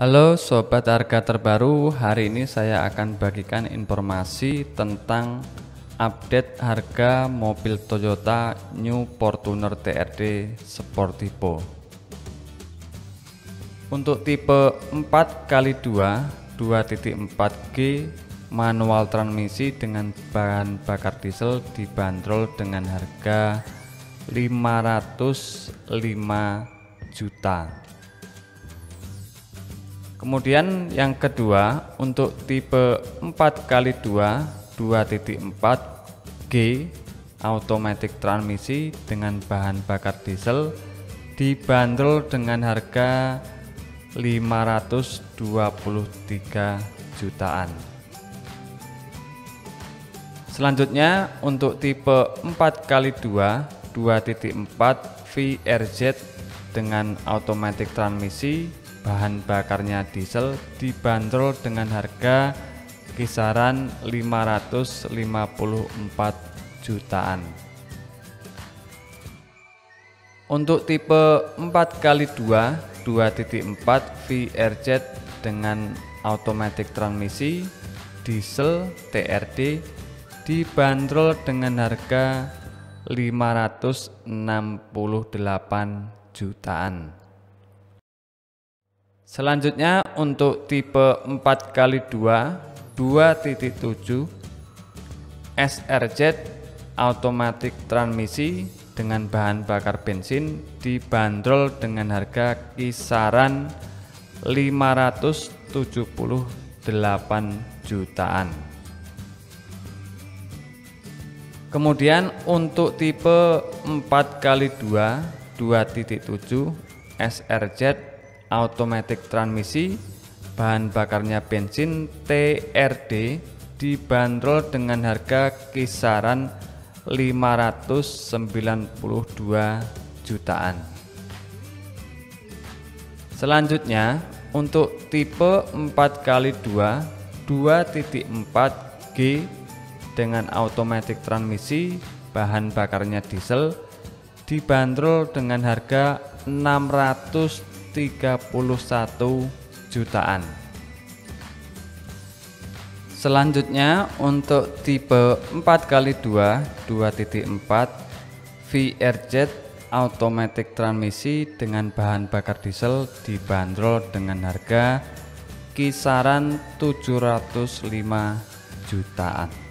Halo sobat harga terbaru, hari ini saya akan bagikan informasi tentang update harga mobil Toyota New Fortuner TRD Sportivo. Untuk tipe 4x2 2.4G manual transmisi dengan bahan bakar diesel dibanderol dengan harga 505 juta. Kemudian yang kedua untuk tipe 4x2 2.4 G automatic transmisi dengan bahan bakar diesel dibanderol dengan harga 523 jutaan. Selanjutnya untuk tipe 4x2 2.4 VRZ dengan automatic transmisi bahan bakarnya diesel dibanderol dengan harga kisaran 554 jutaan. Untuk tipe 4x2 2.4 VRZ dengan automatic transmisi diesel TRD dibanderol dengan harga 568 jutaan. Selanjutnya untuk tipe 4x2 2.7 SRZ automatic transmisi dengan bahan bakar bensin dibanderol dengan harga kisaran 578 jutaan. Kemudian untuk tipe 4x2 2.7 SRZ automatic transmisi bahan bakarnya bensin TRD dibanderol dengan harga kisaran 592 jutaan. Selanjutnya untuk tipe 4x2 2.4 G dengan automatic transmisi bahan bakarnya diesel dibanderol dengan harga 600 31 jutaan. Selanjutnya untuk tipe 4x2 2.4 VRZ automatic transmisi dengan bahan bakar diesel dibanderol dengan harga kisaran 705 jutaan.